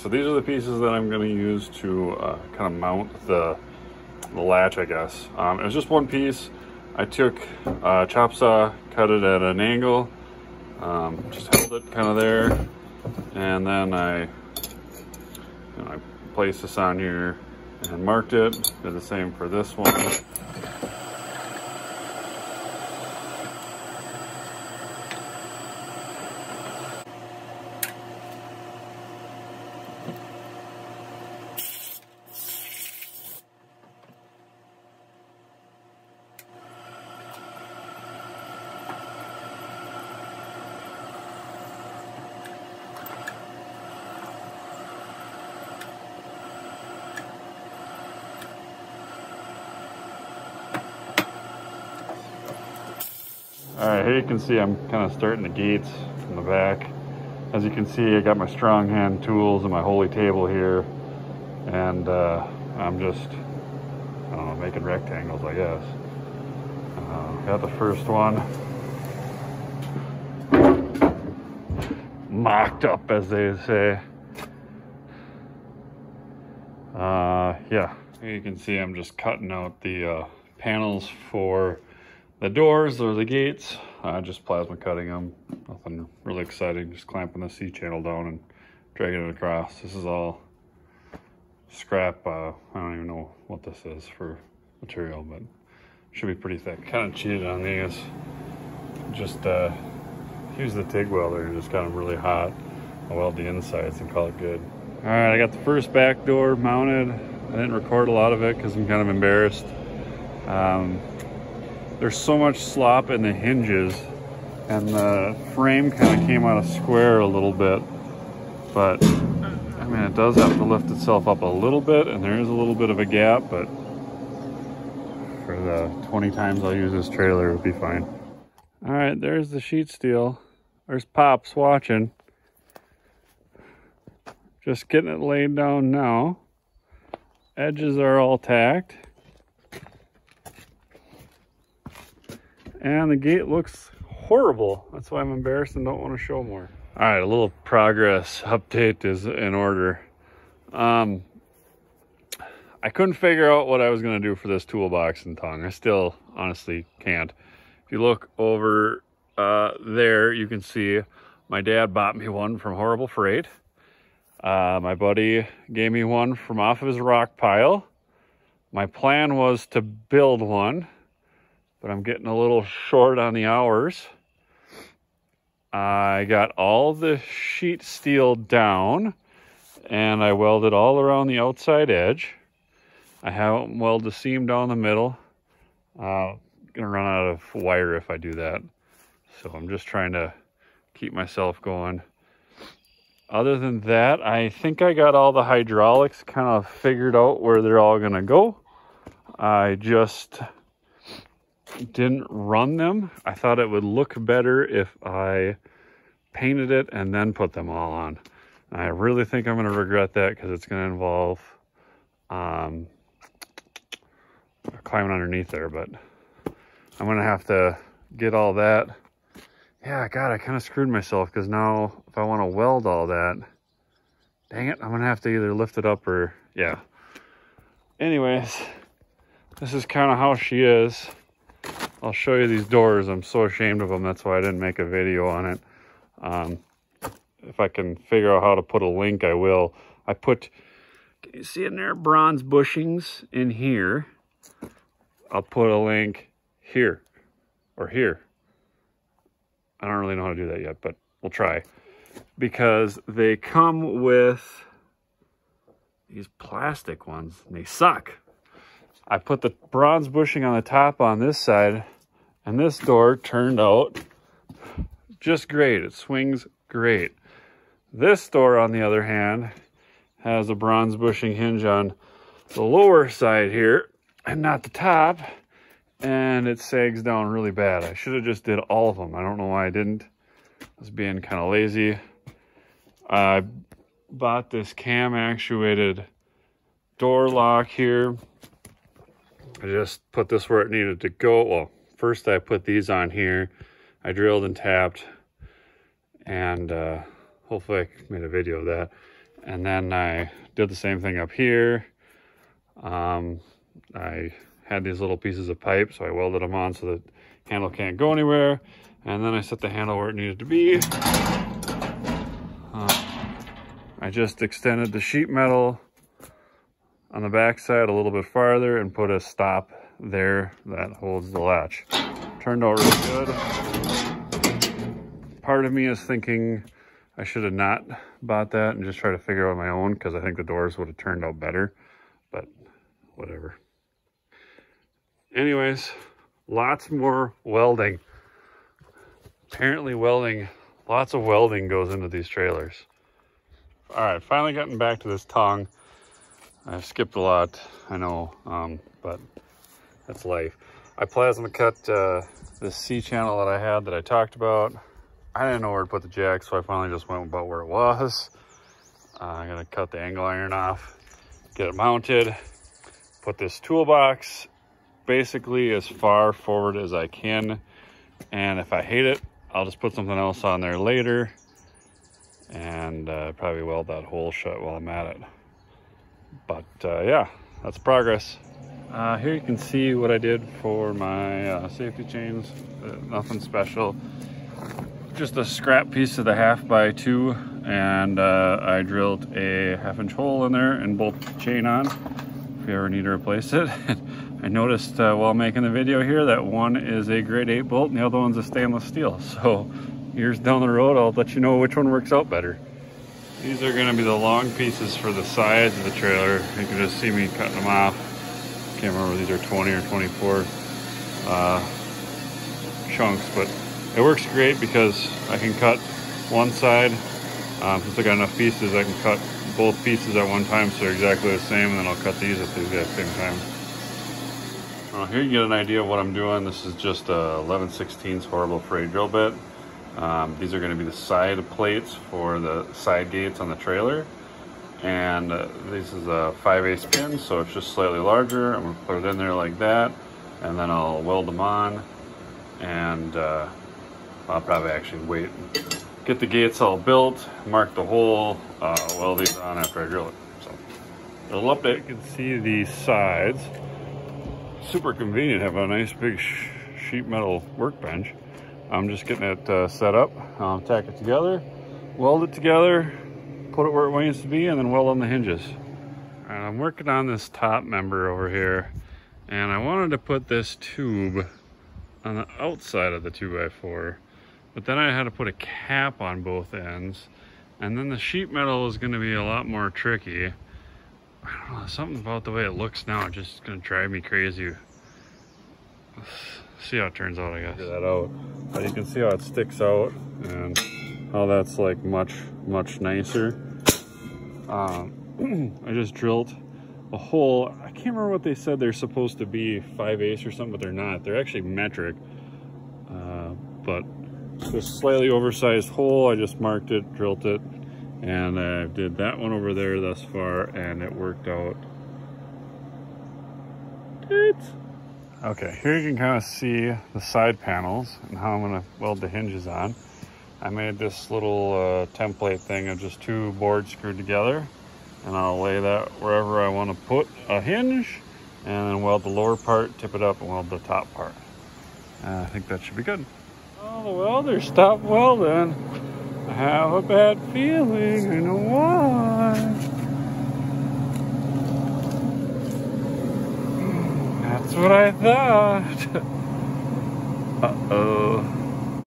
So these are the pieces that I'm going to use to uh, kind of mount the, the latch, I guess. Um, it was just one piece. I took a chop saw, cut it at an angle, um, just held it kind of there, and then I, you know, I placed this on here and marked it. Did the same for this one. All right, here you can see I'm kind of starting the gates from the back. As you can see, I got my strong hand tools and my holy table here. And uh, I'm just, I don't know, making rectangles, I guess. Uh, got the first one. Mocked up, as they say. Uh, yeah, here you can see I'm just cutting out the uh, panels for the doors or the gates, uh, just plasma cutting them. Nothing really exciting, just clamping the C channel down and dragging it across. This is all scrap. Uh, I don't even know what this is for material, but should be pretty thick. Kind of cheated on these. Just uh, use the TIG welder, and just got them really hot. I'll weld the insides and call it good. All right, I got the first back door mounted. I didn't record a lot of it because I'm kind of embarrassed. Um, there's so much slop in the hinges and the frame kind of came out of square a little bit. But I mean it does have to lift itself up a little bit and there is a little bit of a gap but for the 20 times I'll use this trailer it'll be fine. All right there's the sheet steel. There's pops watching. Just getting it laid down now. Edges are all tacked and the gate looks horrible. That's why I'm embarrassed and don't want to show more. All right, a little progress update is in order. Um, I couldn't figure out what I was going to do for this toolbox and tongue. I still honestly can't. If you look over uh, there, you can see my dad bought me one from Horrible Freight. Uh, my buddy gave me one from off of his rock pile. My plan was to build one but I'm getting a little short on the hours. I got all the sheet steel down and I welded all around the outside edge. I haven't welded the seam down the middle. Uh, gonna run out of wire if I do that. So I'm just trying to keep myself going. Other than that, I think I got all the hydraulics kind of figured out where they're all gonna go. I just didn't run them. I thought it would look better if I painted it and then put them all on. I really think I'm going to regret that because it's going to involve um, climbing underneath there, but I'm going to have to get all that. Yeah, God, I kind of screwed myself because now if I want to weld all that, dang it, I'm going to have to either lift it up or, yeah. Anyways, this is kind of how she is. I'll show you these doors. I'm so ashamed of them. That's why I didn't make a video on it. Um, if I can figure out how to put a link, I will. I put, can you see in there, bronze bushings in here. I'll put a link here or here. I don't really know how to do that yet, but we'll try. Because they come with these plastic ones. And they suck. I put the bronze bushing on the top on this side and this door turned out just great. It swings great. This door, on the other hand, has a bronze bushing hinge on the lower side here and not the top. And it sags down really bad. I should have just did all of them. I don't know why I didn't. I was being kind of lazy. I bought this cam actuated door lock here I just put this where it needed to go. Well, first I put these on here. I drilled and tapped and uh, hopefully I made a video of that. And then I did the same thing up here. Um, I had these little pieces of pipe, so I welded them on so the handle can't go anywhere. And then I set the handle where it needed to be. Uh, I just extended the sheet metal on the back side a little bit farther and put a stop there that holds the latch. Turned out really good. Part of me is thinking I should have not bought that and just try to figure out my own because I think the doors would have turned out better, but whatever. Anyways, lots more welding. Apparently welding, lots of welding goes into these trailers. All right, finally getting back to this tongue. I've skipped a lot, I know, um, but that's life. I plasma cut uh, this C-channel that I had that I talked about. I didn't know where to put the jack, so I finally just went about where it was. Uh, I'm gonna cut the angle iron off, get it mounted, put this toolbox basically as far forward as I can. And if I hate it, I'll just put something else on there later and uh, probably weld that hole shut while I'm at it. But uh, yeah, that's progress. Uh, here you can see what I did for my uh, safety chains. Uh, nothing special. Just a scrap piece of the half by two and uh, I drilled a half inch hole in there and bolt the chain on if you ever need to replace it. I noticed uh, while making the video here that one is a grade 8 bolt and the other one's a stainless steel. So years down the road, I'll let you know which one works out better. These are gonna be the long pieces for the sides of the trailer. You can just see me cutting them off. Can't remember these are 20 or 24 uh, chunks, but it works great because I can cut one side. Um, since I got enough pieces, I can cut both pieces at one time so they're exactly the same, and then I'll cut these at the exact same time. Well, here you get an idea of what I'm doing. This is just a 11 16 horrible freight drill bit. Um, these are going to be the side plates for the side gates on the trailer. And uh, this is a 5 8 pin, so it's just slightly larger. I'm going to put it in there like that. And then I'll weld them on. And uh, I'll probably actually wait. Get the gates all built, mark the hole, uh, weld these on after I drill it. So, little update. You can see the sides super convenient have a nice big sh sheet metal workbench. I'm just getting it uh, set up, um, tack it together, weld it together, put it where it needs to be, and then weld on the hinges. And I'm working on this top member over here, and I wanted to put this tube on the outside of the 2x4, but then I had to put a cap on both ends, and then the sheet metal is going to be a lot more tricky. I don't know, something about the way it looks now, it's just gonna drive me crazy. See how it turns out, I guess. Figure that out. But you can see how it sticks out and how that's like much, much nicer. Um, I just drilled a hole. I can't remember what they said they're supposed to be 5 eighths or something, but they're not. They're actually metric. Uh, but this slightly oversized hole, I just marked it, drilled it, and I did that one over there thus far and it worked out Okay, here you can kind of see the side panels and how I'm going to weld the hinges on. I made this little uh, template thing of just two boards screwed together and I'll lay that wherever I want to put a hinge and then weld the lower part, tip it up and weld the top part. Uh, I think that should be good. Oh, the welder stopped welding. I have a bad feeling. I know why. That's what I thought. Uh-oh.